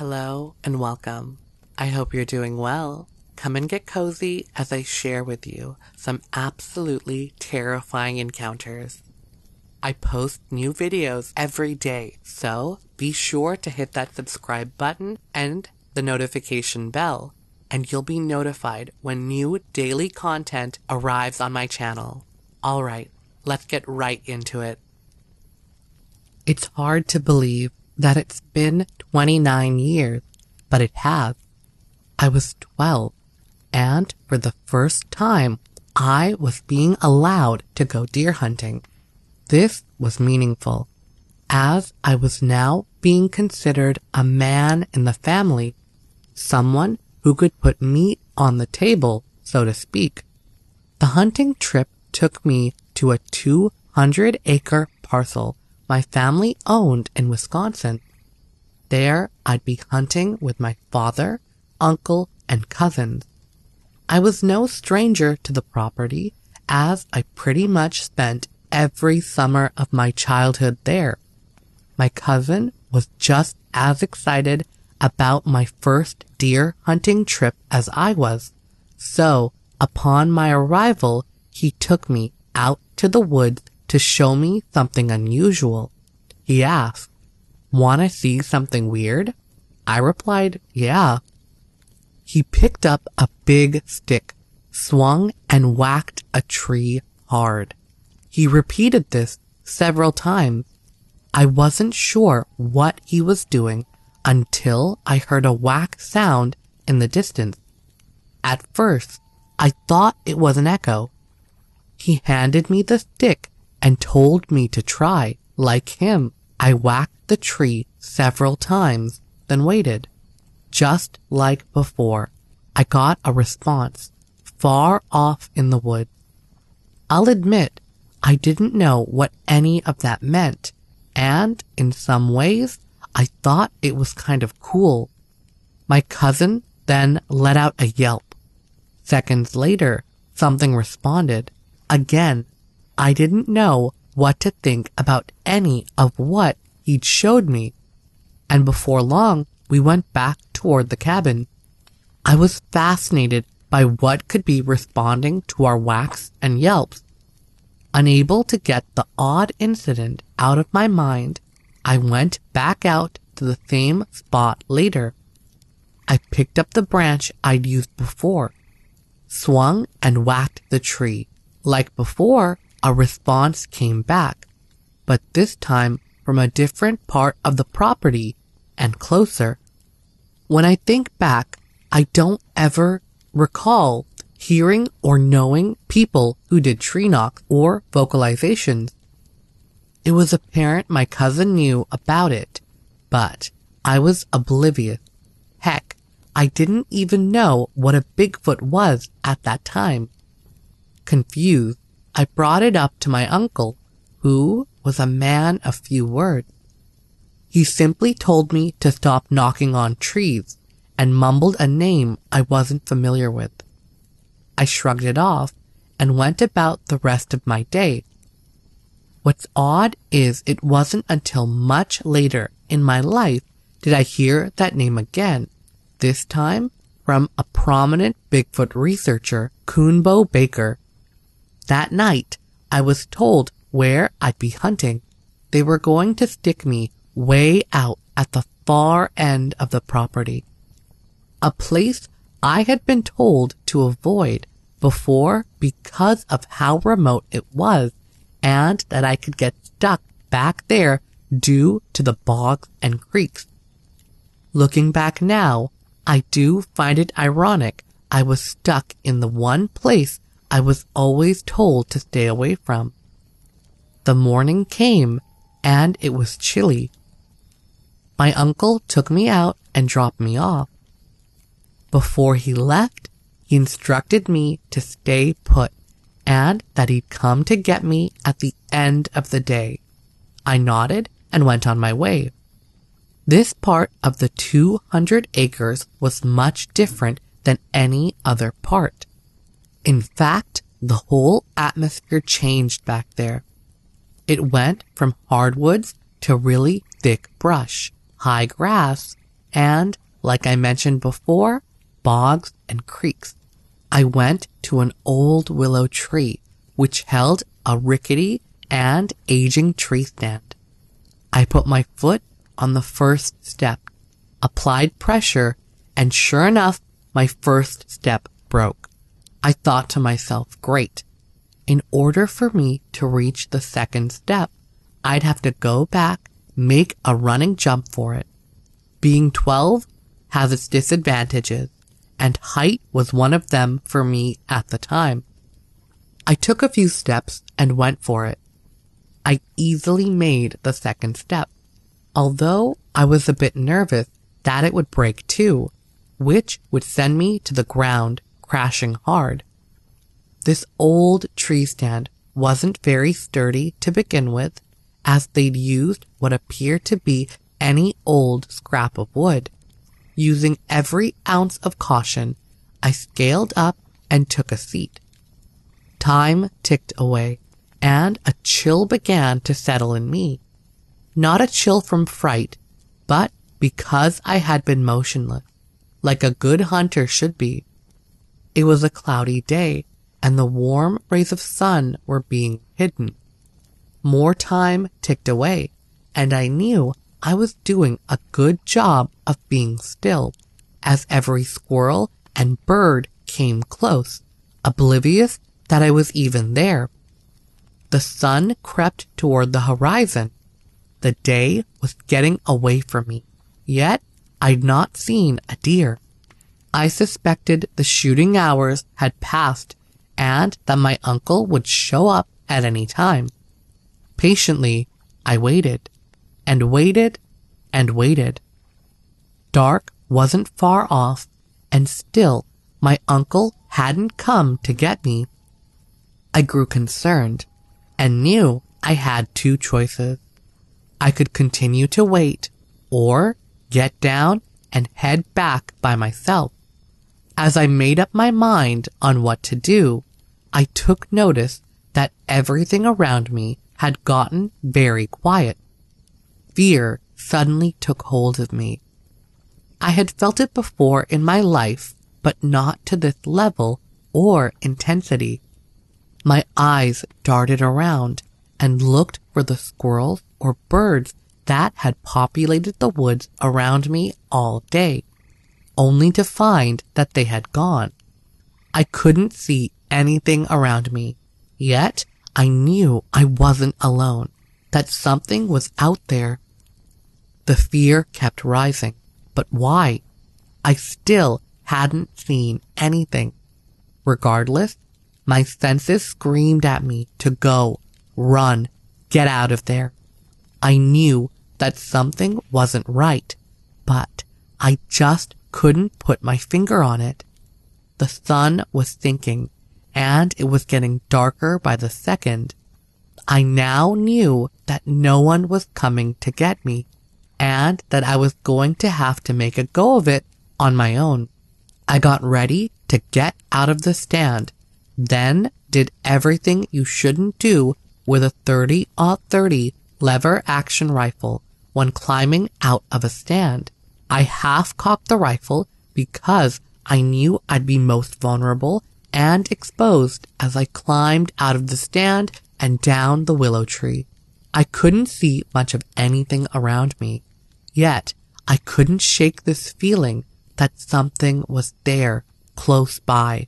Hello and welcome. I hope you're doing well. Come and get cozy as I share with you some absolutely terrifying encounters. I post new videos every day, so be sure to hit that subscribe button and the notification bell, and you'll be notified when new daily content arrives on my channel. Alright, let's get right into it. It's hard to believe that it's been 29 years, but it has. I was 12, and for the first time, I was being allowed to go deer hunting. This was meaningful, as I was now being considered a man in the family, someone who could put meat on the table, so to speak. The hunting trip took me to a 200 acre parcel my family owned in Wisconsin. There I'd be hunting with my father, uncle, and cousins. I was no stranger to the property as I pretty much spent every summer of my childhood there. My cousin was just as excited about my first deer hunting trip as I was. So, upon my arrival, he took me out to the woods to show me something unusual. He asked, Wanna see something weird? I replied, Yeah. He picked up a big stick, swung and whacked a tree hard. He repeated this several times. I wasn't sure what he was doing until I heard a whack sound in the distance. At first, I thought it was an echo. He handed me the stick and told me to try. Like him, I whacked the tree several times, then waited. Just like before, I got a response far off in the woods. I'll admit I didn't know what any of that meant, and in some ways, I thought it was kind of cool. My cousin then let out a yelp. Seconds later, something responded. Again, I didn't know what to think about any of what he'd showed me. And before long, we went back toward the cabin. I was fascinated by what could be responding to our whacks and yelps. Unable to get the odd incident out of my mind, I went back out to the same spot later. I picked up the branch I'd used before, swung and whacked the tree. Like before, a response came back, but this time from a different part of the property and closer. When I think back, I don't ever recall hearing or knowing people who did tree knocks or vocalizations. It was apparent my cousin knew about it, but I was oblivious. Heck, I didn't even know what a Bigfoot was at that time. Confused, I brought it up to my uncle, who was a man of few words. He simply told me to stop knocking on trees and mumbled a name I wasn't familiar with. I shrugged it off and went about the rest of my day. What's odd is it wasn't until much later in my life did I hear that name again, this time from a prominent Bigfoot researcher, Coonbo Baker. That night, I was told where I'd be hunting. They were going to stick me way out at the far end of the property. A place I had been told to avoid before because of how remote it was and that I could get stuck back there due to the bogs and creeks. Looking back now, I do find it ironic I was stuck in the one place I was always told to stay away from. The morning came and it was chilly. My uncle took me out and dropped me off. Before he left, he instructed me to stay put and that he'd come to get me at the end of the day. I nodded and went on my way. This part of the 200 acres was much different than any other part. In fact, the whole atmosphere changed back there. It went from hardwoods to really thick brush, high grass, and, like I mentioned before, bogs and creeks. I went to an old willow tree, which held a rickety and aging tree stand. I put my foot on the first step, applied pressure, and sure enough, my first step broke. I thought to myself, great. In order for me to reach the second step, I'd have to go back, make a running jump for it. Being 12 has its disadvantages, and height was one of them for me at the time. I took a few steps and went for it. I easily made the second step, although I was a bit nervous that it would break too, which would send me to the ground crashing hard. This old tree stand wasn't very sturdy to begin with, as they'd used what appeared to be any old scrap of wood. Using every ounce of caution, I scaled up and took a seat. Time ticked away, and a chill began to settle in me. Not a chill from fright, but because I had been motionless, like a good hunter should be. It was a cloudy day, and the warm rays of sun were being hidden. More time ticked away, and I knew I was doing a good job of being still, as every squirrel and bird came close, oblivious that I was even there. The sun crept toward the horizon. The day was getting away from me, yet I'd not seen a deer. I suspected the shooting hours had passed and that my uncle would show up at any time. Patiently, I waited and waited and waited. Dark wasn't far off, and still my uncle hadn't come to get me. I grew concerned and knew I had two choices. I could continue to wait or get down and head back by myself. As I made up my mind on what to do, I took notice that everything around me had gotten very quiet. Fear suddenly took hold of me. I had felt it before in my life, but not to this level or intensity. My eyes darted around and looked for the squirrels or birds that had populated the woods around me all day, only to find that they had gone. I couldn't see anything around me, yet I knew I wasn't alone, that something was out there. The fear kept rising, but why? I still hadn't seen anything. Regardless, my senses screamed at me to go, run, get out of there. I knew that something wasn't right, but I just couldn't put my finger on it. The sun was sinking and it was getting darker by the second. I now knew that no one was coming to get me and that I was going to have to make a go of it on my own. I got ready to get out of the stand, then did everything you shouldn't do with a 30 30 lever action rifle when climbing out of a stand. I half cocked the rifle because I knew I'd be most vulnerable and exposed as I climbed out of the stand and down the willow tree. I couldn't see much of anything around me, yet I couldn't shake this feeling that something was there close by.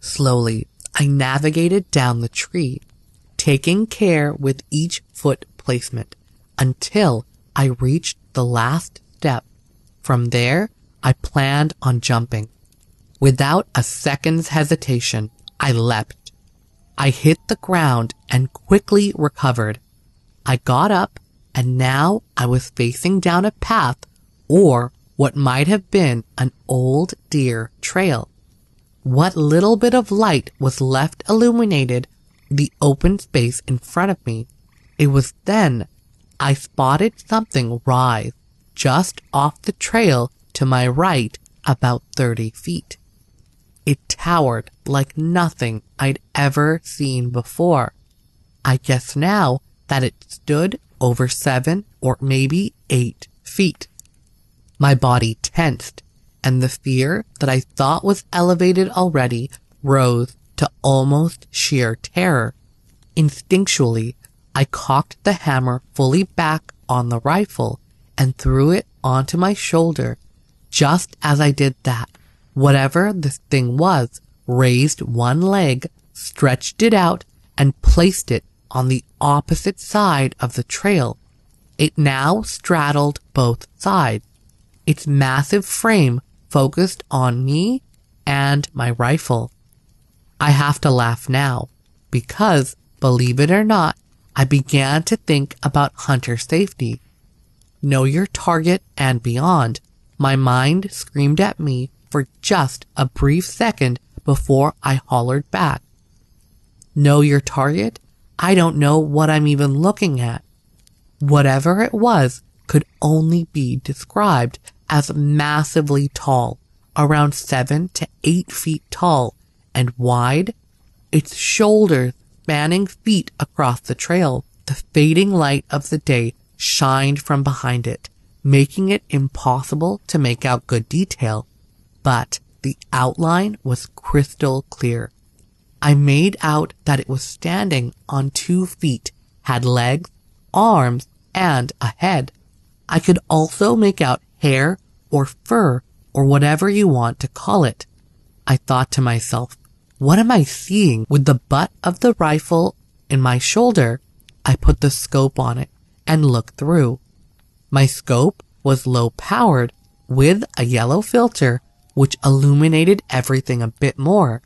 Slowly, I navigated down the tree, taking care with each foot placement until I reached the last step. From there, I planned on jumping. Without a second's hesitation, I leapt. I hit the ground and quickly recovered. I got up and now I was facing down a path or what might have been an old deer trail. What little bit of light was left illuminated the open space in front of me. It was then I spotted something rise just off the trail to my right about 30 feet. It towered like nothing I'd ever seen before. I guess now that it stood over seven or maybe eight feet. My body tensed, and the fear that I thought was elevated already rose to almost sheer terror. Instinctually, I cocked the hammer fully back on the rifle and threw it onto my shoulder. Just as I did that, whatever this thing was raised one leg, stretched it out, and placed it on the opposite side of the trail. It now straddled both sides. Its massive frame focused on me and my rifle. I have to laugh now because, believe it or not, I began to think about hunter safety. Know your target and beyond. My mind screamed at me for just a brief second before I hollered back. Know your target? I don't know what I'm even looking at. Whatever it was could only be described as massively tall, around seven to eight feet tall, and wide. Its shoulders spanning feet across the trail. The fading light of the day shined from behind it, making it impossible to make out good detail. But the outline was crystal clear. I made out that it was standing on two feet, had legs, arms, and a head. I could also make out hair or fur or whatever you want to call it. I thought to myself, what am I seeing with the butt of the rifle in my shoulder? I put the scope on it and looked through. My scope was low powered with a yellow filter which illuminated everything a bit more,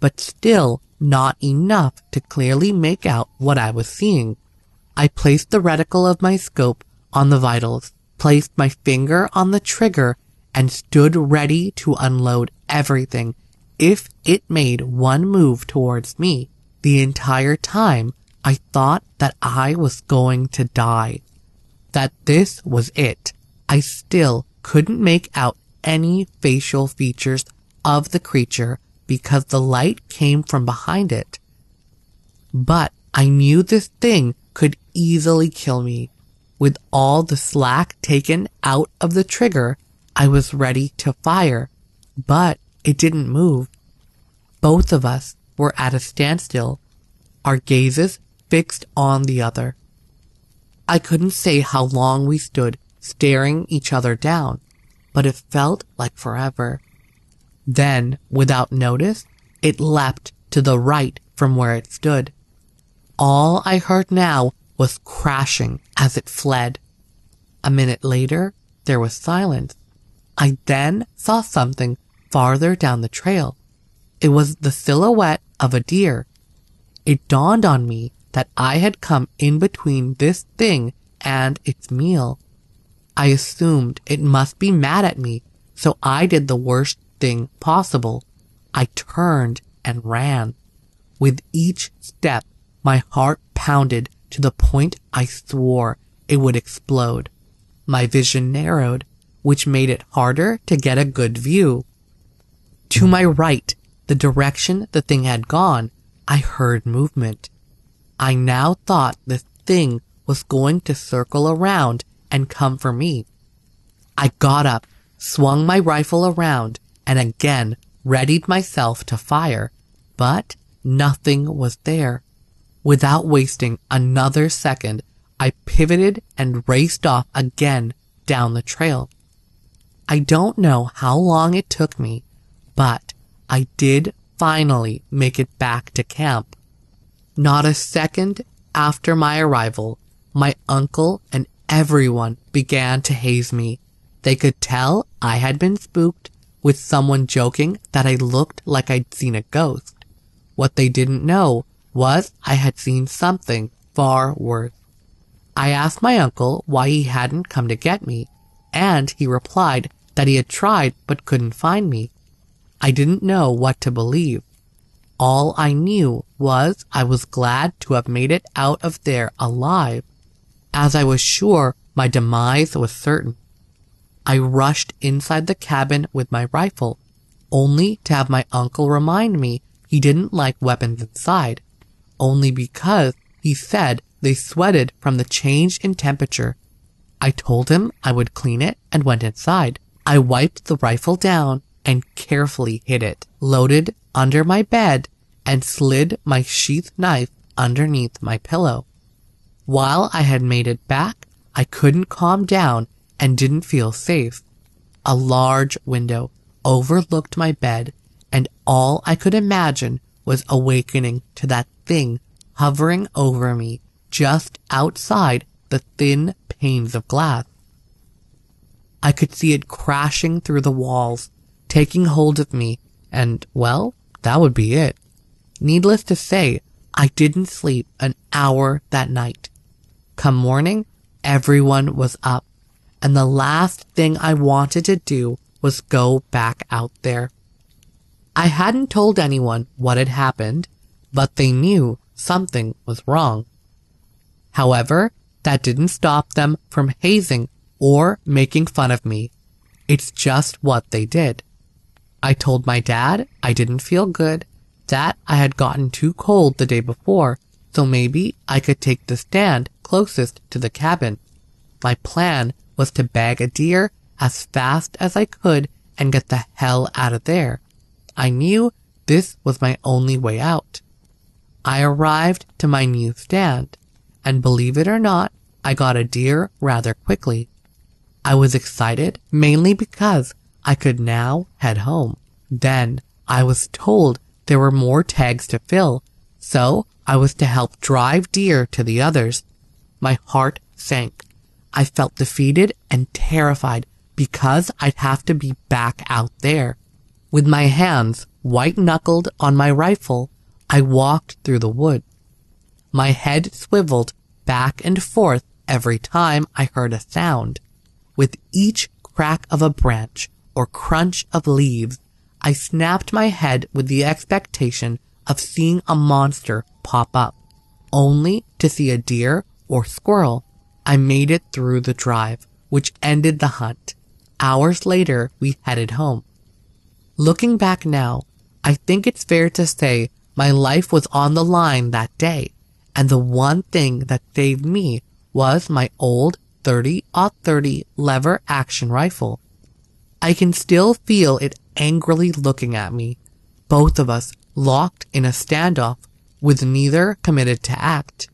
but still not enough to clearly make out what I was seeing. I placed the reticle of my scope on the vitals, placed my finger on the trigger, and stood ready to unload everything if it made one move towards me. The entire time, I thought that I was going to die. That this was it. I still couldn't make out any facial features of the creature because the light came from behind it. But I knew this thing could easily kill me. With all the slack taken out of the trigger, I was ready to fire, but it didn't move. Both of us were at a standstill, our gazes fixed on the other. I couldn't say how long we stood staring each other down but it felt like forever. Then, without notice, it leapt to the right from where it stood. All I heard now was crashing as it fled. A minute later, there was silence. I then saw something farther down the trail. It was the silhouette of a deer. It dawned on me that I had come in between this thing and its meal. I assumed it must be mad at me, so I did the worst thing possible. I turned and ran. With each step, my heart pounded to the point I swore it would explode. My vision narrowed, which made it harder to get a good view. To my right, the direction the thing had gone, I heard movement. I now thought the thing was going to circle around and come for me. I got up, swung my rifle around, and again readied myself to fire, but nothing was there. Without wasting another second, I pivoted and raced off again down the trail. I don't know how long it took me, but I did finally make it back to camp. Not a second after my arrival, my uncle and Everyone began to haze me. They could tell I had been spooked, with someone joking that I looked like I'd seen a ghost. What they didn't know was I had seen something far worse. I asked my uncle why he hadn't come to get me, and he replied that he had tried but couldn't find me. I didn't know what to believe. All I knew was I was glad to have made it out of there alive as I was sure my demise was certain. I rushed inside the cabin with my rifle, only to have my uncle remind me he didn't like weapons inside, only because he said they sweated from the change in temperature. I told him I would clean it and went inside. I wiped the rifle down and carefully hid it, loaded under my bed, and slid my sheath knife underneath my pillow. While I had made it back, I couldn't calm down and didn't feel safe. A large window overlooked my bed, and all I could imagine was awakening to that thing hovering over me just outside the thin panes of glass. I could see it crashing through the walls, taking hold of me, and, well, that would be it. Needless to say, I didn't sleep an hour that night. Come morning, everyone was up, and the last thing I wanted to do was go back out there. I hadn't told anyone what had happened, but they knew something was wrong. However, that didn't stop them from hazing or making fun of me. It's just what they did. I told my dad I didn't feel good, that I had gotten too cold the day before, so maybe I could take the stand closest to the cabin. My plan was to bag a deer as fast as I could and get the hell out of there. I knew this was my only way out. I arrived to my new stand, and believe it or not, I got a deer rather quickly. I was excited mainly because I could now head home. Then I was told there were more tags to fill, so I was to help drive deer to the others. My heart sank. I felt defeated and terrified because I'd have to be back out there. With my hands white knuckled on my rifle, I walked through the wood. My head swiveled back and forth every time I heard a sound. With each crack of a branch or crunch of leaves, I snapped my head with the expectation of seeing a monster pop up, only to see a deer or squirrel. I made it through the drive, which ended the hunt. Hours later, we headed home. Looking back now, I think it's fair to say my life was on the line that day, and the one thing that saved me was my old 30-30 lever action rifle. I can still feel it angrily looking at me, both of us locked in a standoff with neither committed to act.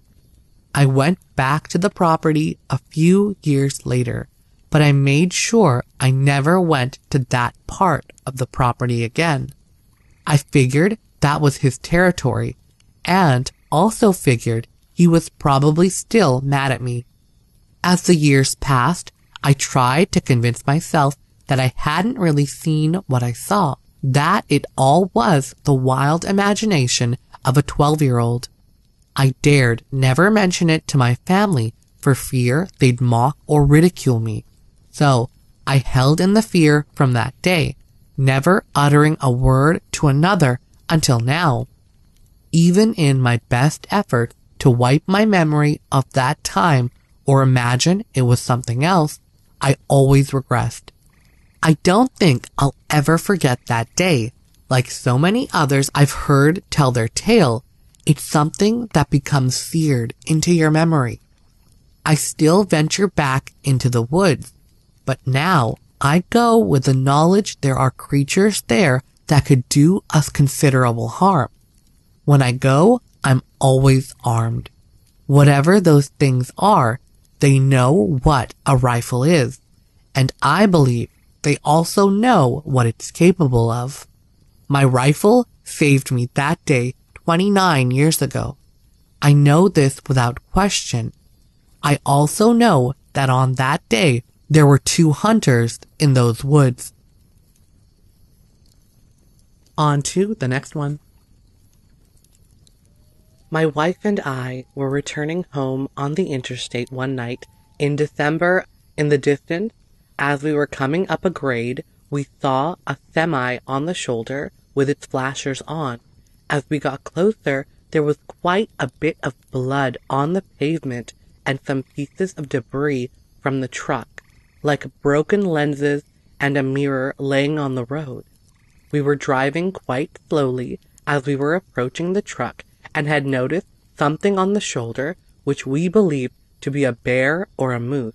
I went back to the property a few years later, but I made sure I never went to that part of the property again. I figured that was his territory and also figured he was probably still mad at me. As the years passed, I tried to convince myself that I hadn't really seen what I saw, that it all was the wild imagination of a 12 year old. I dared never mention it to my family for fear they'd mock or ridicule me. So I held in the fear from that day, never uttering a word to another until now. Even in my best effort to wipe my memory of that time or imagine it was something else, I always regressed. I don't think I'll ever forget that day. Like so many others I've heard tell their tale, it's something that becomes seared into your memory. I still venture back into the woods, but now I go with the knowledge there are creatures there that could do us considerable harm. When I go, I'm always armed. Whatever those things are, they know what a rifle is, and I believe they also know what it's capable of. My rifle saved me that day 29 years ago. I know this without question. I also know that on that day there were two hunters in those woods. On to the next one. My wife and I were returning home on the interstate one night in December. In the distance, as we were coming up a grade, we saw a semi on the shoulder with its flashers on. As we got closer, there was quite a bit of blood on the pavement and some pieces of debris from the truck, like broken lenses and a mirror laying on the road. We were driving quite slowly as we were approaching the truck and had noticed something on the shoulder which we believed to be a bear or a moose.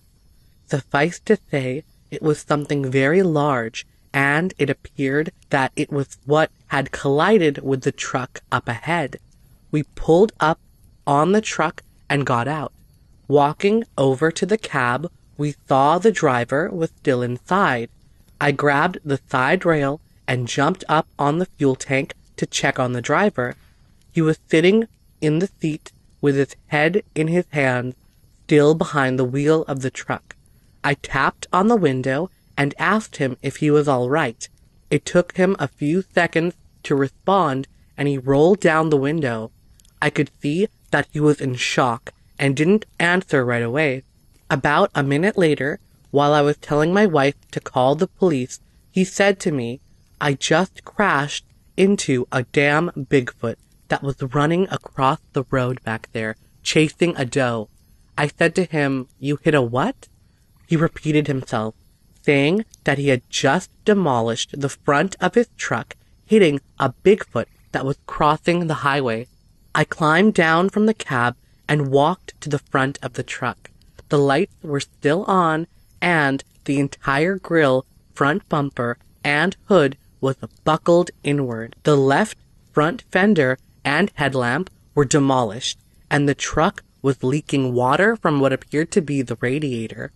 Suffice to say, it was something very large, and it appeared that it was what had collided with the truck up ahead. We pulled up on the truck and got out. Walking over to the cab, we saw the driver was still inside. I grabbed the side rail and jumped up on the fuel tank to check on the driver. He was sitting in the seat with his head in his hands, still behind the wheel of the truck. I tapped on the window and asked him if he was all right. It took him a few seconds to respond and he rolled down the window. I could see that he was in shock and didn't answer right away. About a minute later, while I was telling my wife to call the police, he said to me, I just crashed into a damn Bigfoot that was running across the road back there, chasing a doe. I said to him, You hit a what? He repeated himself, saying that he had just demolished the front of his truck, hitting a Bigfoot that was crossing the highway. I climbed down from the cab and walked to the front of the truck. The lights were still on, and the entire grill, front bumper, and hood was buckled inward. The left front fender and headlamp were demolished, and the truck was leaking water from what appeared to be the radiator.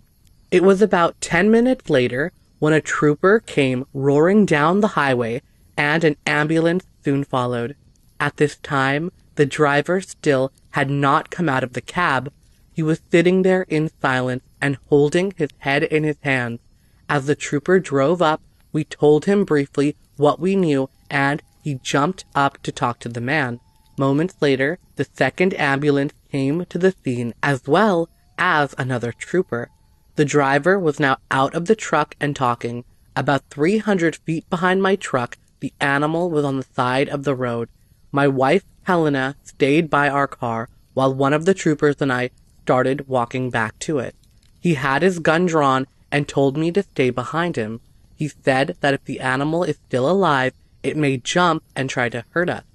It was about ten minutes later when a trooper came roaring down the highway and an ambulance soon followed. At this time, the driver still had not come out of the cab. He was sitting there in silence and holding his head in his hands. As the trooper drove up, we told him briefly what we knew and he jumped up to talk to the man. Moments later, the second ambulance came to the scene as well as another trooper. The driver was now out of the truck and talking. About 300 feet behind my truck, the animal was on the side of the road. My wife, Helena, stayed by our car while one of the troopers and I started walking back to it. He had his gun drawn and told me to stay behind him. He said that if the animal is still alive, it may jump and try to hurt us.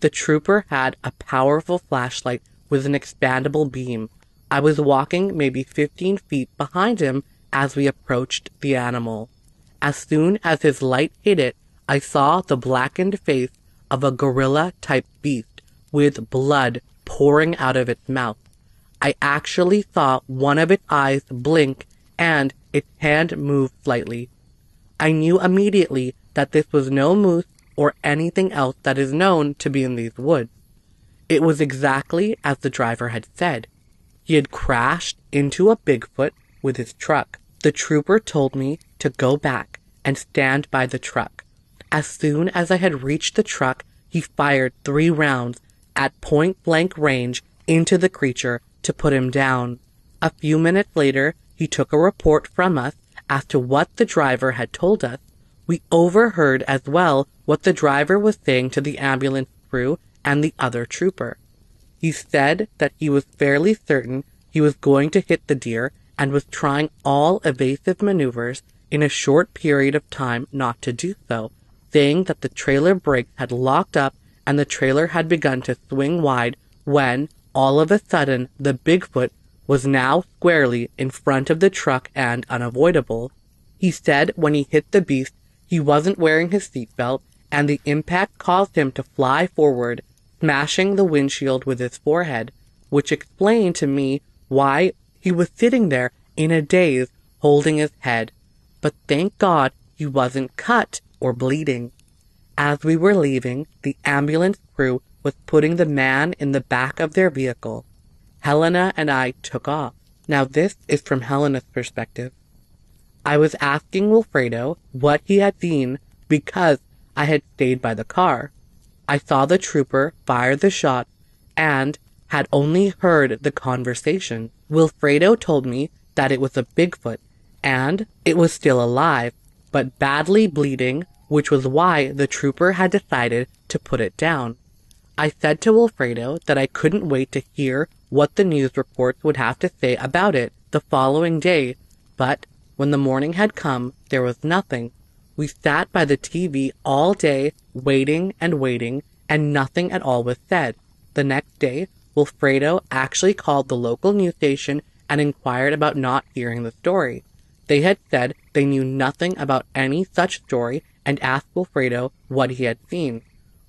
The trooper had a powerful flashlight with an expandable beam. I was walking maybe 15 feet behind him as we approached the animal. As soon as his light hit it, I saw the blackened face of a gorilla type beast with blood pouring out of its mouth. I actually saw one of its eyes blink and its hand move slightly. I knew immediately that this was no moose or anything else that is known to be in these woods. It was exactly as the driver had said. He had crashed into a Bigfoot with his truck. The trooper told me to go back and stand by the truck. As soon as I had reached the truck, he fired three rounds at point blank range into the creature to put him down. A few minutes later, he took a report from us as to what the driver had told us. We overheard as well what the driver was saying to the ambulance crew and the other trooper. He said that he was fairly certain he was going to hit the deer and was trying all evasive maneuvers in a short period of time not to do so, saying that the trailer brakes had locked up and the trailer had begun to swing wide when, all of a sudden, the Bigfoot was now squarely in front of the truck and unavoidable. He said when he hit the beast, he wasn't wearing his seatbelt and the impact caused him to fly forward smashing the windshield with his forehead, which explained to me why he was sitting there in a daze holding his head. But thank God he wasn't cut or bleeding. As we were leaving, the ambulance crew was putting the man in the back of their vehicle. Helena and I took off. Now this is from Helena's perspective. I was asking Wilfredo what he had seen because I had stayed by the car. I saw the trooper fire the shot and had only heard the conversation. Wilfredo told me that it was a Bigfoot and it was still alive, but badly bleeding, which was why the trooper had decided to put it down. I said to Wilfredo that I couldn't wait to hear what the news reports would have to say about it the following day, but when the morning had come, there was nothing. We sat by the TV all day, waiting and waiting, and nothing at all was said. The next day, Wilfredo actually called the local news station and inquired about not hearing the story. They had said they knew nothing about any such story and asked Wilfredo what he had seen.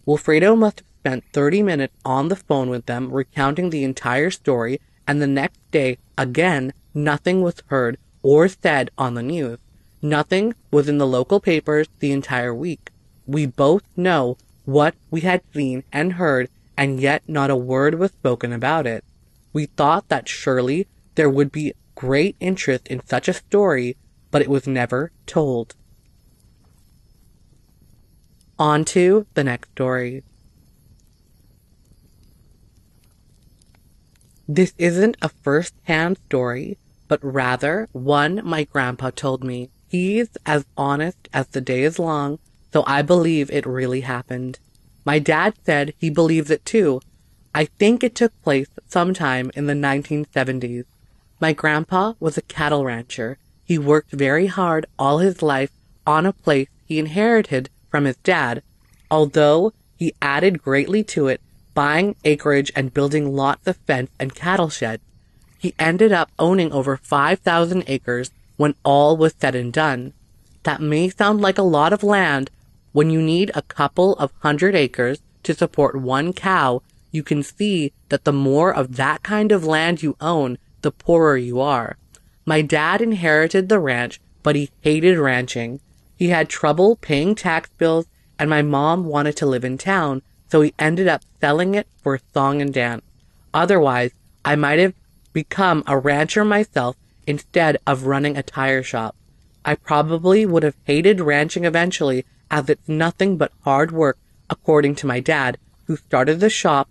Wilfredo must have spent 30 minutes on the phone with them recounting the entire story, and the next day, again, nothing was heard or said on the news. Nothing was in the local papers the entire week. We both know what we had seen and heard, and yet not a word was spoken about it. We thought that surely there would be great interest in such a story, but it was never told. On to the next story. This isn't a first hand story, but rather one my grandpa told me. He's as honest as the day is long, so I believe it really happened. My dad said he believes it too. I think it took place sometime in the 1970s. My grandpa was a cattle rancher. He worked very hard all his life on a place he inherited from his dad, although he added greatly to it, buying acreage and building lots of fence and cattle sheds. He ended up owning over 5,000 acres when all was said and done. That may sound like a lot of land, when you need a couple of hundred acres to support one cow, you can see that the more of that kind of land you own, the poorer you are. My dad inherited the ranch, but he hated ranching. He had trouble paying tax bills, and my mom wanted to live in town, so he ended up selling it for song and dance. Otherwise, I might have become a rancher myself instead of running a tire shop. I probably would have hated ranching eventually as it's nothing but hard work, according to my dad, who started the shop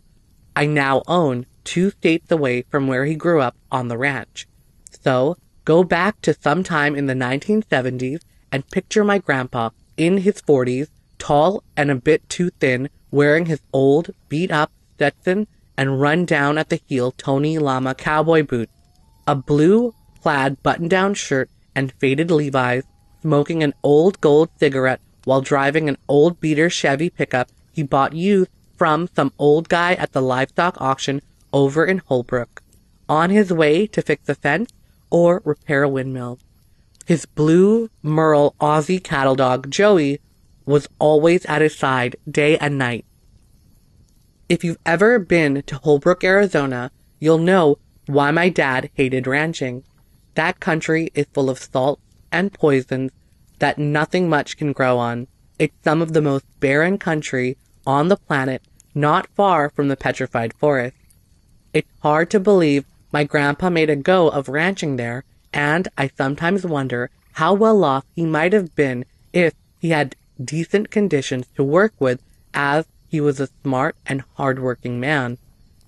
I now own two states away from where he grew up on the ranch. So, go back to some time in the 1970s and picture my grandpa in his 40s, tall and a bit too thin, wearing his old, beat up Stetson and run down at the heel Tony Lama cowboy boots, a blue plaid button down shirt and faded Levi's, smoking an old gold cigarette while driving an old beater Chevy pickup he bought used from some old guy at the livestock auction over in Holbrook, on his way to fix a fence or repair a windmill. His blue merle Aussie cattle dog, Joey, was always at his side day and night. If you've ever been to Holbrook, Arizona, you'll know why my dad hated ranching. That country is full of salt and poisons that nothing much can grow on. It's some of the most barren country on the planet, not far from the petrified forest. It's hard to believe my grandpa made a go of ranching there, and I sometimes wonder how well off he might have been if he had decent conditions to work with as he was a smart and hard-working man.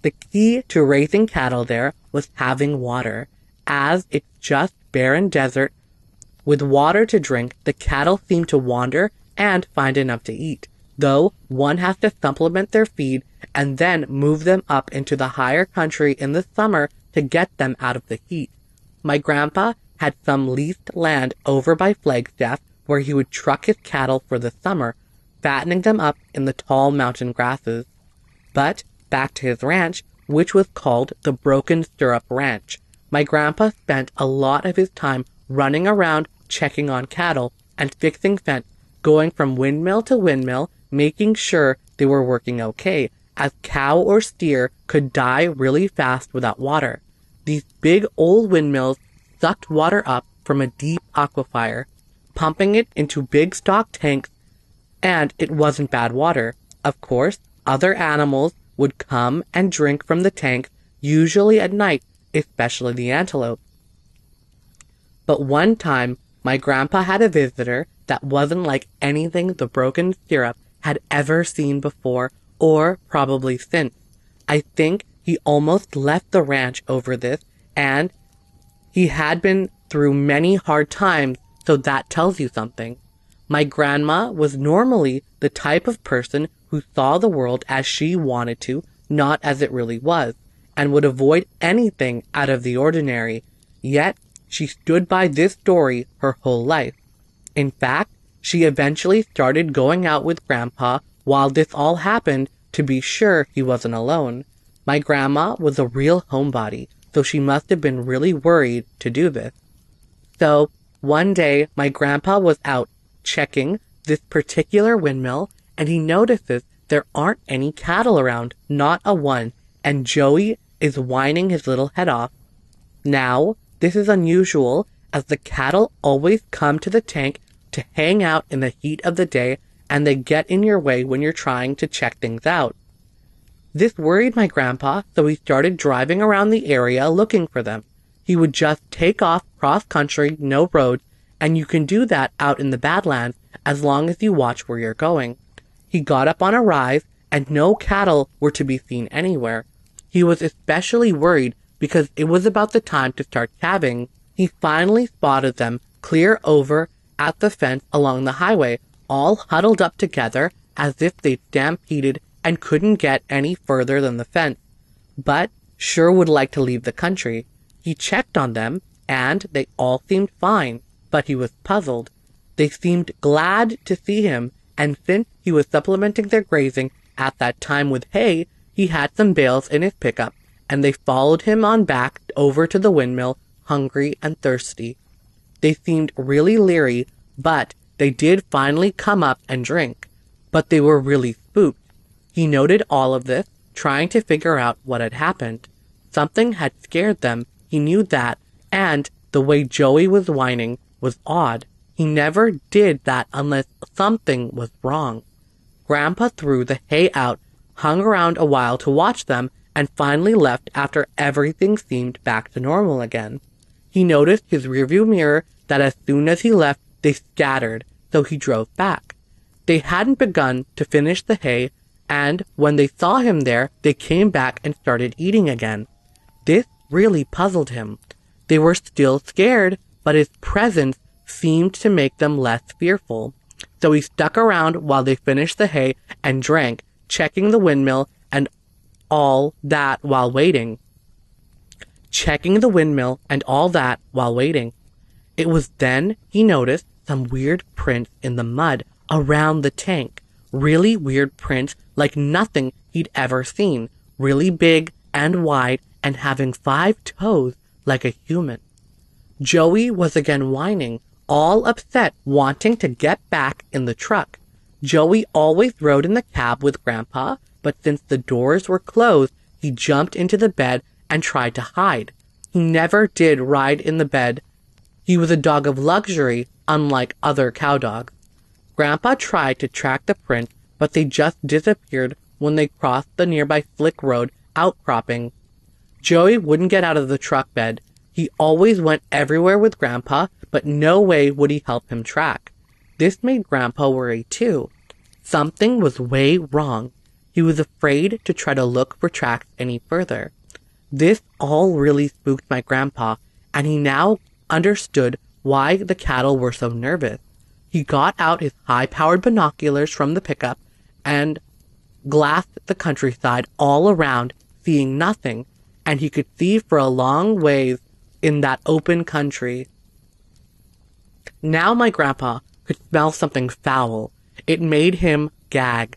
The key to raising cattle there was having water, as it's just barren desert with water to drink, the cattle seem to wander and find enough to eat, though one has to supplement their feed and then move them up into the higher country in the summer to get them out of the heat. My grandpa had some leased land over by Flagstaff where he would truck his cattle for the summer, fattening them up in the tall mountain grasses. But back to his ranch, which was called the Broken Stirrup Ranch. My grandpa spent a lot of his time running around checking on cattle, and fixing fence, going from windmill to windmill, making sure they were working okay, as cow or steer could die really fast without water. These big old windmills sucked water up from a deep aquifer, pumping it into big stock tanks, and it wasn't bad water. Of course, other animals would come and drink from the tank, usually at night, especially the antelope. But one time my grandpa had a visitor that wasn't like anything the Broken Stirrup had ever seen before or probably since. I think he almost left the ranch over this and he had been through many hard times, so that tells you something. My grandma was normally the type of person who saw the world as she wanted to, not as it really was, and would avoid anything out of the ordinary. Yet she stood by this story her whole life. In fact, she eventually started going out with Grandpa while this all happened to be sure he wasn't alone. My grandma was a real homebody, so she must have been really worried to do this. So, one day, my grandpa was out checking this particular windmill, and he notices there aren't any cattle around, not a one, and Joey is whining his little head off. Now, this is unusual as the cattle always come to the tank to hang out in the heat of the day and they get in your way when you're trying to check things out. This worried my grandpa, so he started driving around the area looking for them. He would just take off cross country, no roads, and you can do that out in the Badlands as long as you watch where you're going. He got up on a rise, and no cattle were to be seen anywhere. He was especially worried because it was about the time to start calving. He finally spotted them clear over at the fence along the highway, all huddled up together as if they'd stampeded and couldn't get any further than the fence, but sure would like to leave the country. He checked on them, and they all seemed fine, but he was puzzled. They seemed glad to see him, and since he was supplementing their grazing at that time with hay, he had some bales in his pickup, and they followed him on back over to the windmill, hungry and thirsty. They seemed really leery, but they did finally come up and drink. But they were really spooked. He noted all of this, trying to figure out what had happened. Something had scared them, he knew that, and the way Joey was whining was odd. He never did that unless something was wrong. Grandpa threw the hay out, hung around a while to watch them, and finally left after everything seemed back to normal again. He noticed his rearview mirror that as soon as he left, they scattered, so he drove back. They hadn't begun to finish the hay, and when they saw him there, they came back and started eating again. This really puzzled him. They were still scared, but his presence seemed to make them less fearful. So he stuck around while they finished the hay and drank, checking the windmill and all that while waiting. Checking the windmill and all that while waiting. It was then he noticed some weird prints in the mud around the tank. Really weird prints like nothing he'd ever seen. Really big and wide and having five toes like a human. Joey was again whining, all upset, wanting to get back in the truck. Joey always rode in the cab with Grandpa, but since the doors were closed, he jumped into the bed and tried to hide. He never did ride in the bed. He was a dog of luxury, unlike other cow dogs. Grandpa tried to track the print, but they just disappeared when they crossed the nearby slick rock outcropping. Joey wouldn't get out of the truck bed. He always went everywhere with Grandpa, but no way would he help him track. This made Grandpa worry too. Something was way wrong. He was afraid to try to look for tracks any further. This all really spooked my grandpa, and he now understood why the cattle were so nervous. He got out his high powered binoculars from the pickup and glassed the countryside all around, seeing nothing, and he could see for a long ways in that open country. Now my grandpa could smell something foul. It made him gag.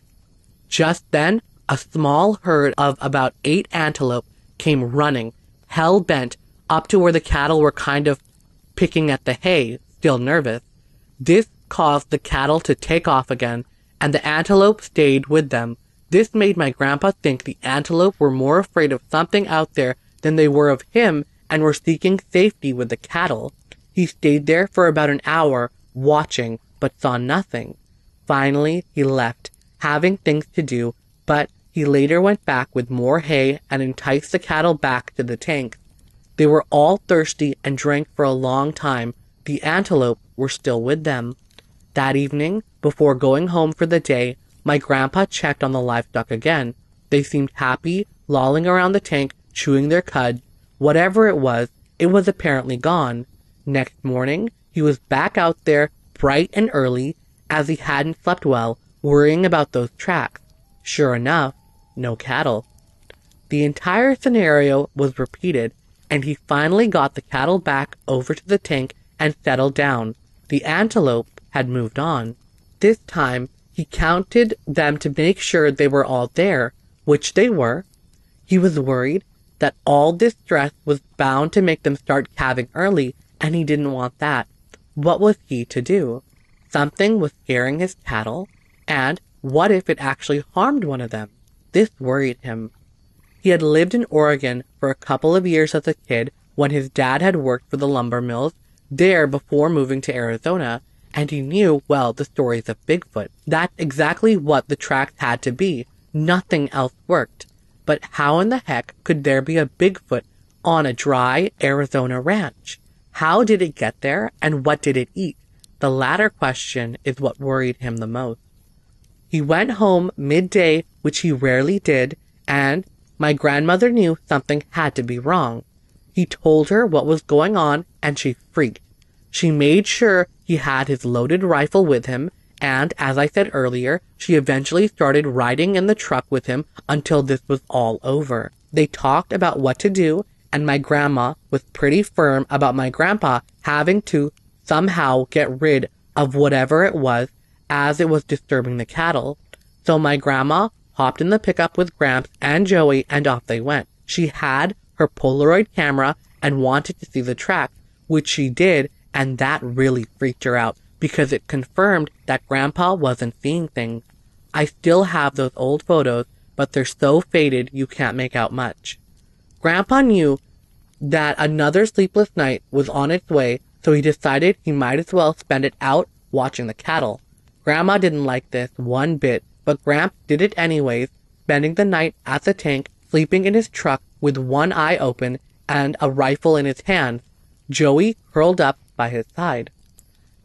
Just then, a small herd of about eight antelope came running, hell bent, up to where the cattle were kind of picking at the hay, still nervous. This caused the cattle to take off again, and the antelope stayed with them. This made my grandpa think the antelope were more afraid of something out there than they were of him and were seeking safety with the cattle. He stayed there for about an hour, watching, but saw nothing. Finally, he left, having things to do, but he later went back with more hay and enticed the cattle back to the tank. They were all thirsty and drank for a long time. The antelope were still with them. That evening, before going home for the day, my grandpa checked on the livestock again. They seemed happy, lolling around the tank, chewing their cud. Whatever it was, it was apparently gone. Next morning, he was back out there, bright and early, as he hadn't slept well, worrying about those tracks. Sure enough, no cattle. The entire scenario was repeated, and he finally got the cattle back over to the tank and settled down. The antelope had moved on. This time, he counted them to make sure they were all there, which they were. He was worried that all this stress was bound to make them start calving early, and he didn't want that. What was he to do? Something was scaring his cattle, and what if it actually harmed one of them? This worried him. He had lived in Oregon for a couple of years as a kid when his dad had worked for the lumber mills there before moving to Arizona, and he knew well the stories of Bigfoot. That's exactly what the tracks had to be. Nothing else worked. But how in the heck could there be a Bigfoot on a dry Arizona ranch? How did it get there and what did it eat? The latter question is what worried him the most. He went home midday, which he rarely did, and my grandmother knew something had to be wrong. He told her what was going on, and she freaked. She made sure he had his loaded rifle with him, and as I said earlier, she eventually started riding in the truck with him until this was all over. They talked about what to do, and my grandma was pretty firm about my grandpa having to somehow get rid of whatever it was as it was disturbing the cattle. So my grandma hopped in the pickup with Gramps and Joey and off they went. She had her Polaroid camera and wanted to see the track, which she did, and that really freaked her out because it confirmed that Grandpa wasn't seeing things. I still have those old photos, but they're so faded you can't make out much. Grandpa knew that another sleepless night was on its way, so he decided he might as well spend it out watching the cattle. Grandma didn't like this one bit, but Gramps did it anyways, spending the night at the tank, sleeping in his truck with one eye open and a rifle in his hand, Joey curled up by his side.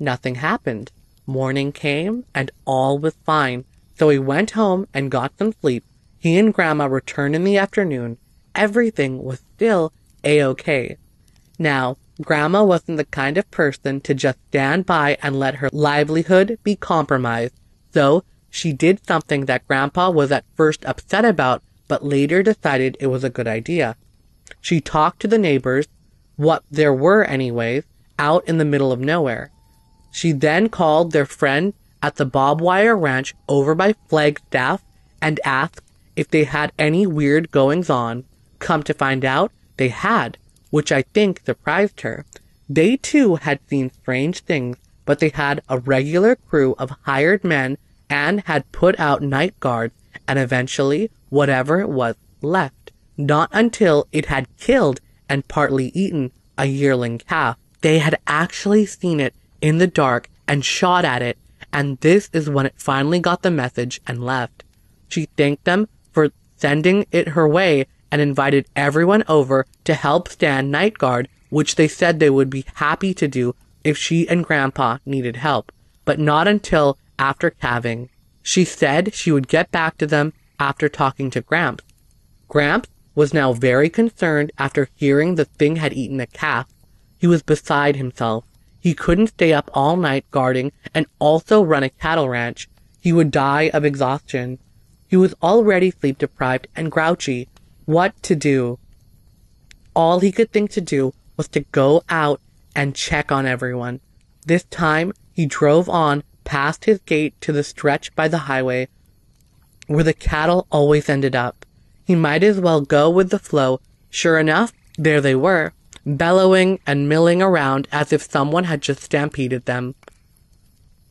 Nothing happened. Morning came and all was fine, so he went home and got some sleep. He and Grandma returned in the afternoon. Everything was still a-okay. Now, Grandma wasn't the kind of person to just stand by and let her livelihood be compromised, so she did something that Grandpa was at first upset about, but later decided it was a good idea. She talked to the neighbors, what there were anyways, out in the middle of nowhere. She then called their friend at the Bob Wire Ranch over by Flagstaff and asked if they had any weird goings on. Come to find out, they had, which I think surprised her. They too had seen strange things, but they had a regular crew of hired men and had put out night guards and eventually whatever was left. Not until it had killed and partly eaten a yearling calf. They had actually seen it in the dark and shot at it, and this is when it finally got the message and left. She thanked them for sending it her way and invited everyone over to help stand night guard, which they said they would be happy to do if she and Grandpa needed help, but not until after calving. She said she would get back to them after talking to Gramps. Gramps was now very concerned after hearing the thing had eaten a calf. He was beside himself. He couldn't stay up all night guarding and also run a cattle ranch. He would die of exhaustion. He was already sleep deprived and grouchy. What to do? All he could think to do was to go out and check on everyone. This time he drove on past his gate to the stretch by the highway where the cattle always ended up. He might as well go with the flow. Sure enough, there they were, bellowing and milling around as if someone had just stampeded them.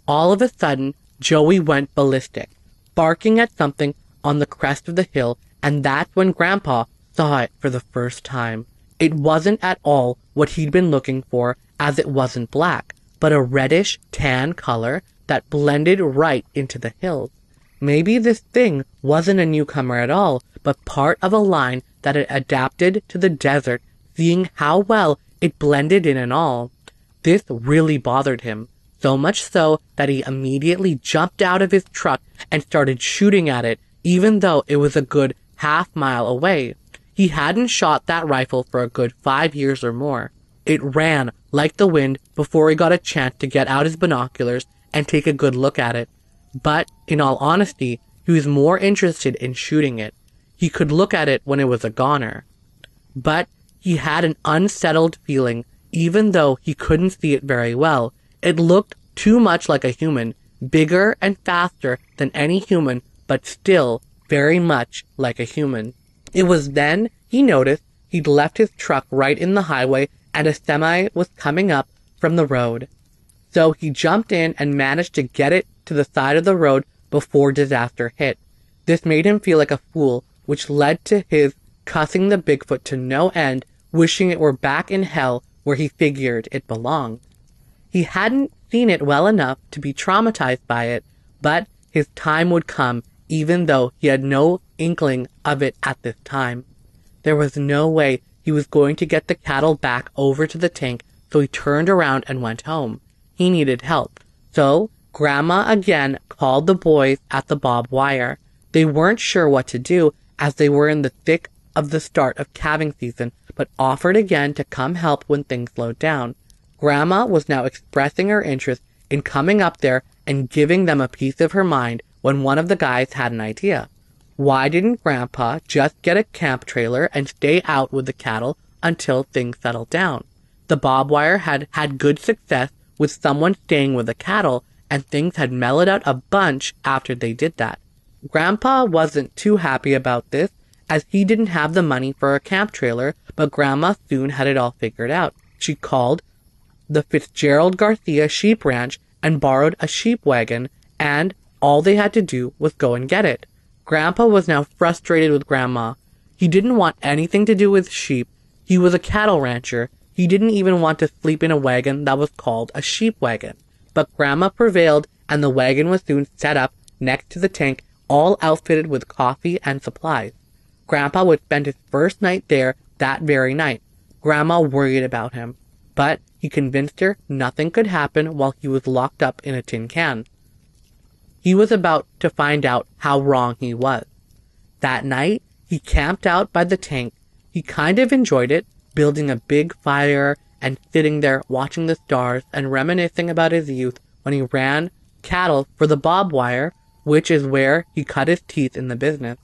All of a sudden, Joey went ballistic, barking at something on the crest of the hill, and that's when Grandpa saw it for the first time. It wasn't at all what he'd been looking for, as it wasn't black, but a reddish tan color that blended right into the hills. Maybe this thing wasn't a newcomer at all, but part of a line that had adapted to the desert, seeing how well it blended in and all. This really bothered him, so much so that he immediately jumped out of his truck and started shooting at it, even though it was a good half mile away. He hadn't shot that rifle for a good five years or more. It ran like the wind before he got a chance to get out his binoculars and take a good look at it. But, in all honesty, he was more interested in shooting it. He could look at it when it was a goner. But he had an unsettled feeling, even though he couldn't see it very well. It looked too much like a human, bigger and faster than any human, but still very much like a human. It was then he noticed he'd left his truck right in the highway and a semi was coming up from the road. So he jumped in and managed to get it to the side of the road before disaster hit. This made him feel like a fool, which led to his cussing the Bigfoot to no end, wishing it were back in hell where he figured it belonged. He hadn't seen it well enough to be traumatized by it, but his time would come even though he had no inkling of it at this time. There was no way he was going to get the cattle back over to the tank, so he turned around and went home. He needed help. So, Grandma again called the boys at the bob wire. They weren't sure what to do as they were in the thick of the start of calving season, but offered again to come help when things slowed down. Grandma was now expressing her interest in coming up there and giving them a piece of her mind when one of the guys had an idea. Why didn't Grandpa just get a camp trailer and stay out with the cattle until things settled down? The bob wire had had good success with someone staying with the cattle, and things had mellowed out a bunch after they did that. Grandpa wasn't too happy about this, as he didn't have the money for a camp trailer, but Grandma soon had it all figured out. She called the Fitzgerald Garcia Sheep Ranch and borrowed a sheep wagon, and all they had to do was go and get it. Grandpa was now frustrated with Grandma. He didn't want anything to do with sheep. He was a cattle rancher. He didn't even want to sleep in a wagon that was called a sheep wagon. But Grandma prevailed, and the wagon was soon set up next to the tank, all outfitted with coffee and supplies. Grandpa would spend his first night there that very night. Grandma worried about him, but he convinced her nothing could happen while he was locked up in a tin can. He was about to find out how wrong he was. That night, he camped out by the tank. He kind of enjoyed it, building a big fire and sitting there watching the stars and reminiscing about his youth when he ran cattle for the bob wire, which is where he cut his teeth in the business.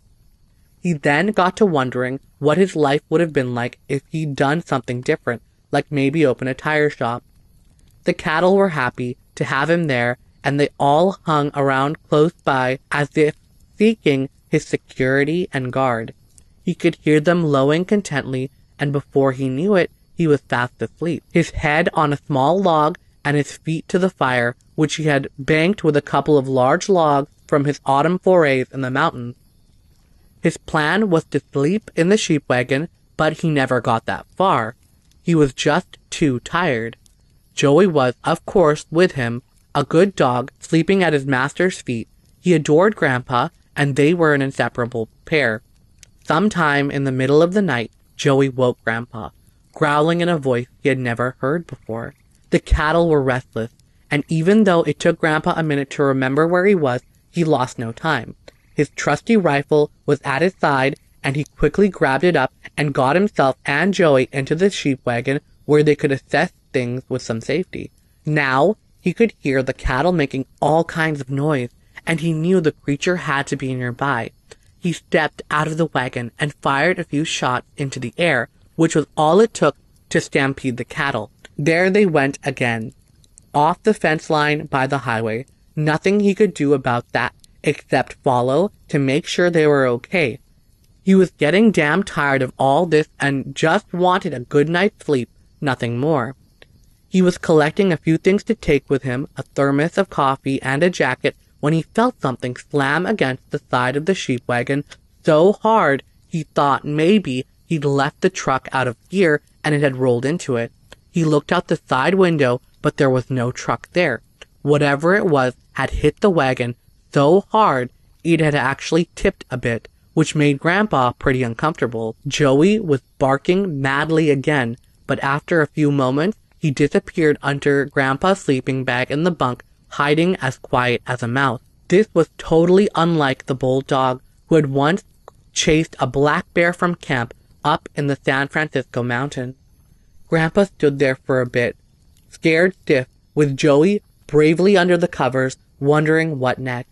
He then got to wondering what his life would have been like if he'd done something different, like maybe open a tire shop. The cattle were happy to have him there and they all hung around close by as if seeking his security and guard. He could hear them lowing contently, and before he knew it, he was fast asleep, his head on a small log and his feet to the fire, which he had banked with a couple of large logs from his autumn forays in the mountains. His plan was to sleep in the sheep wagon, but he never got that far. He was just too tired. Joey was, of course, with him, a good dog sleeping at his master's feet. He adored Grandpa, and they were an inseparable pair. Sometime in the middle of the night, Joey woke Grandpa, growling in a voice he had never heard before. The cattle were restless, and even though it took Grandpa a minute to remember where he was, he lost no time. His trusty rifle was at his side, and he quickly grabbed it up and got himself and Joey into the sheep wagon where they could assess things with some safety. Now he could hear the cattle making all kinds of noise, and he knew the creature had to be nearby. He stepped out of the wagon and fired a few shots into the air, which was all it took to stampede the cattle. There they went again, off the fence line by the highway. Nothing he could do about that except follow to make sure they were okay. He was getting damn tired of all this and just wanted a good night's sleep, nothing more. He was collecting a few things to take with him, a thermos of coffee and a jacket, when he felt something slam against the side of the sheep wagon so hard he thought maybe he'd left the truck out of gear and it had rolled into it. He looked out the side window, but there was no truck there. Whatever it was had hit the wagon so hard it had actually tipped a bit, which made Grandpa pretty uncomfortable. Joey was barking madly again, but after a few moments, he disappeared under Grandpa's sleeping bag in the bunk, hiding as quiet as a mouse. This was totally unlike the bulldog who had once chased a black bear from camp up in the San Francisco mountain. Grandpa stood there for a bit, scared stiff, with Joey bravely under the covers, wondering what next.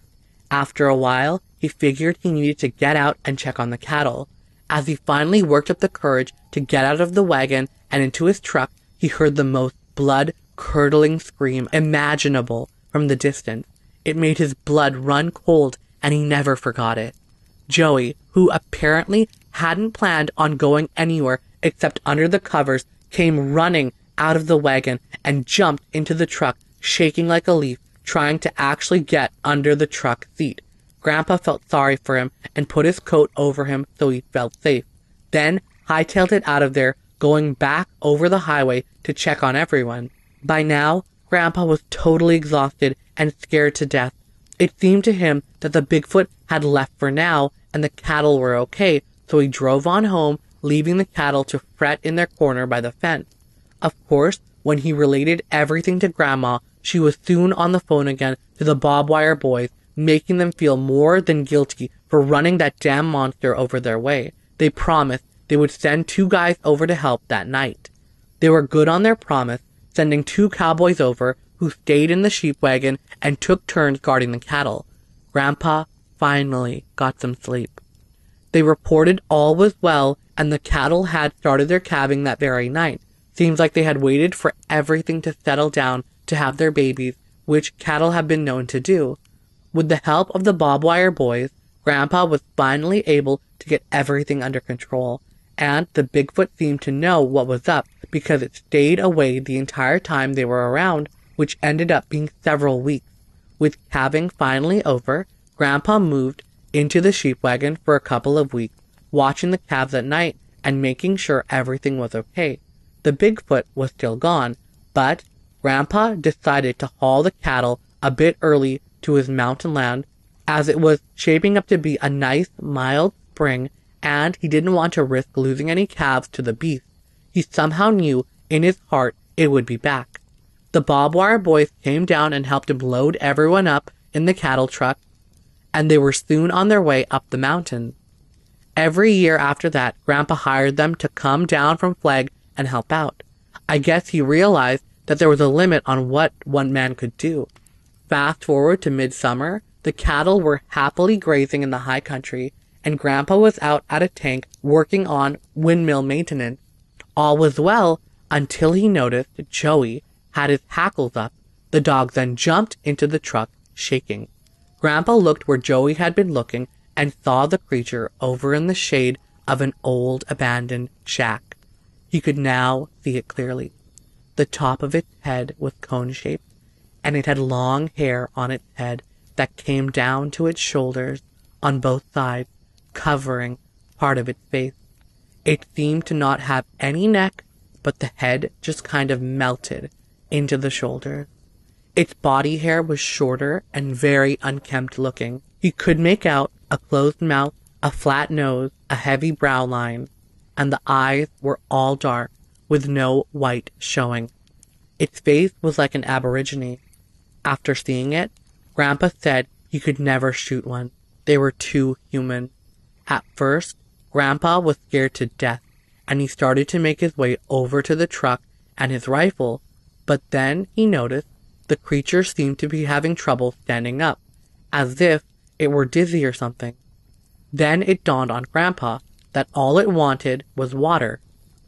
After a while, he figured he needed to get out and check on the cattle. As he finally worked up the courage to get out of the wagon and into his truck, he heard the most blood curdling scream imaginable from the distance. It made his blood run cold, and he never forgot it. Joey, who apparently hadn't planned on going anywhere except under the covers, came running out of the wagon and jumped into the truck, shaking like a leaf, trying to actually get under the truck seat. Grandpa felt sorry for him and put his coat over him so he felt safe. Then hightailed it out of there, going back over the highway to check on everyone. By now, Grandpa was totally exhausted and scared to death. It seemed to him that the Bigfoot had left for now and the cattle were okay, so he drove on home, leaving the cattle to fret in their corner by the fence. Of course, when he related everything to Grandma, she was soon on the phone again to the Bob Wire boys, making them feel more than guilty for running that damn monster over their way. They promised they would send two guys over to help that night. They were good on their promise, sending two cowboys over who stayed in the sheep wagon and took turns guarding the cattle. Grandpa finally got some sleep. They reported all was well and the cattle had started their calving that very night. Seems like they had waited for everything to settle down to have their babies, which cattle have been known to do. With the help of the Bob Wire boys, Grandpa was finally able to get everything under control, and the Bigfoot seemed to know what was up because it stayed away the entire time they were around, which ended up being several weeks. With calving finally over, Grandpa moved into the sheep wagon for a couple of weeks, watching the calves at night and making sure everything was okay. The Bigfoot was still gone, but Grandpa decided to haul the cattle a bit early to his mountain land as it was shaping up to be a nice, mild spring and he didn't want to risk losing any calves to the beast. He somehow knew in his heart it would be back. The Bob Wire boys came down and helped him load everyone up in the cattle truck, and they were soon on their way up the mountain. Every year after that, Grandpa hired them to come down from Flag and help out. I guess he realized that there was a limit on what one man could do. Fast forward to midsummer, the cattle were happily grazing in the high country, and Grandpa was out at a tank working on windmill maintenance. All was well until he noticed that Joey had his hackles up. The dog then jumped into the truck, shaking. Grandpa looked where Joey had been looking and saw the creature over in the shade of an old abandoned shack. He could now see it clearly. The top of its head was cone shaped, and it had long hair on its head that came down to its shoulders on both sides covering part of its face. It seemed to not have any neck, but the head just kind of melted into the shoulders. Its body hair was shorter and very unkempt looking. He could make out a closed mouth, a flat nose, a heavy brow line, and the eyes were all dark with no white showing. Its face was like an aborigine. After seeing it, Grandpa said he could never shoot one. They were too human. At first, Grandpa was scared to death, and he started to make his way over to the truck and his rifle, but then he noticed the creature seemed to be having trouble standing up, as if it were dizzy or something. Then it dawned on Grandpa that all it wanted was water,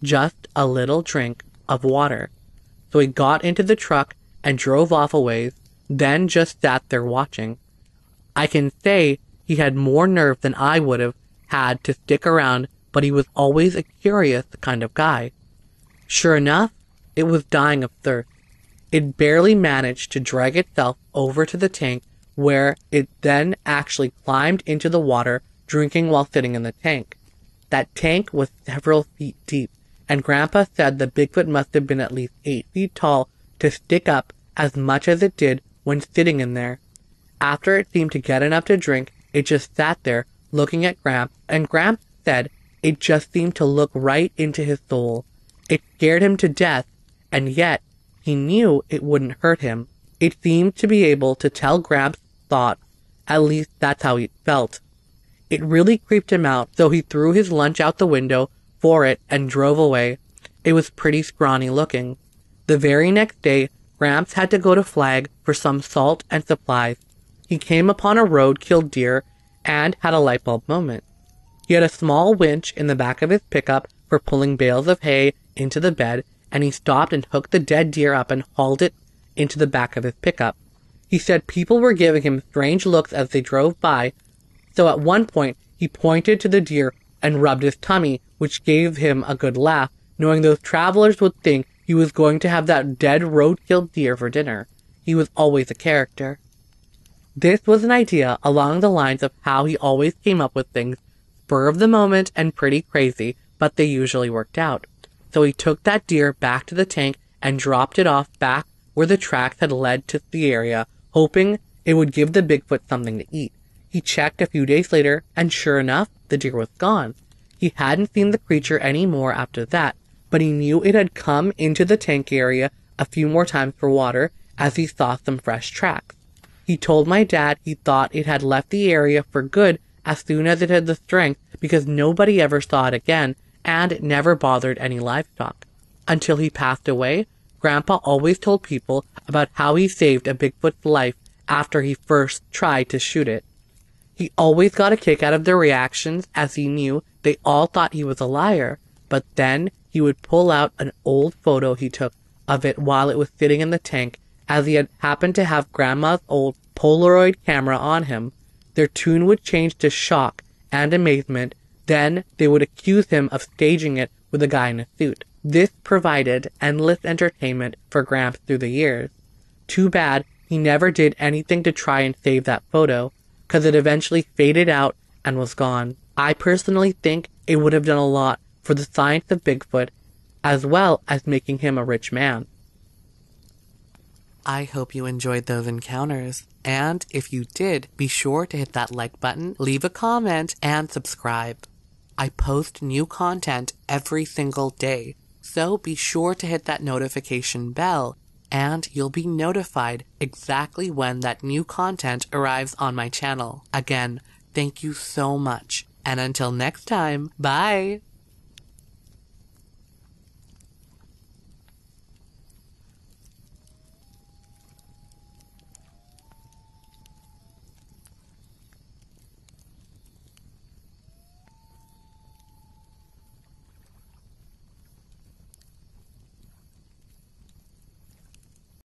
just a little drink of water. So he got into the truck and drove off a ways, then just sat there watching. I can say he had more nerve than I would have had to stick around, but he was always a curious kind of guy. Sure enough, it was dying of thirst. It barely managed to drag itself over to the tank, where it then actually climbed into the water, drinking while sitting in the tank. That tank was several feet deep, and Grandpa said the Bigfoot must have been at least eight feet tall to stick up as much as it did when sitting in there. After it seemed to get enough to drink, it just sat there looking at Gramps, and Gramps said it just seemed to look right into his soul. It scared him to death, and yet he knew it wouldn't hurt him. It seemed to be able to tell Gramps' thoughts. At least that's how he felt. It really creeped him out, so he threw his lunch out the window for it and drove away. It was pretty scrawny looking. The very next day, Gramps had to go to Flag for some salt and supplies. He came upon a road-killed deer and had a light bulb moment. He had a small winch in the back of his pickup for pulling bales of hay into the bed, and he stopped and hooked the dead deer up and hauled it into the back of his pickup. He said people were giving him strange looks as they drove by, so at one point he pointed to the deer and rubbed his tummy, which gave him a good laugh, knowing those travelers would think he was going to have that dead roadkill deer for dinner. He was always a character. This was an idea along the lines of how he always came up with things, spur of the moment and pretty crazy, but they usually worked out. So he took that deer back to the tank and dropped it off back where the tracks had led to the area, hoping it would give the Bigfoot something to eat. He checked a few days later, and sure enough, the deer was gone. He hadn't seen the creature any more after that, but he knew it had come into the tank area a few more times for water as he saw some fresh tracks. He told my dad he thought it had left the area for good as soon as it had the strength because nobody ever saw it again and it never bothered any livestock. Until he passed away, Grandpa always told people about how he saved a Bigfoot's life after he first tried to shoot it. He always got a kick out of their reactions as he knew they all thought he was a liar, but then he would pull out an old photo he took of it while it was sitting in the tank as he had happened to have Grandma's old Polaroid camera on him. Their tune would change to shock and amazement, then they would accuse him of staging it with a guy in a suit. This provided endless entertainment for Gramps through the years. Too bad he never did anything to try and save that photo, cause it eventually faded out and was gone. I personally think it would have done a lot for the science of Bigfoot, as well as making him a rich man. I hope you enjoyed those encounters. And if you did, be sure to hit that like button, leave a comment, and subscribe. I post new content every single day, so be sure to hit that notification bell and you'll be notified exactly when that new content arrives on my channel. Again, thank you so much. And until next time, bye!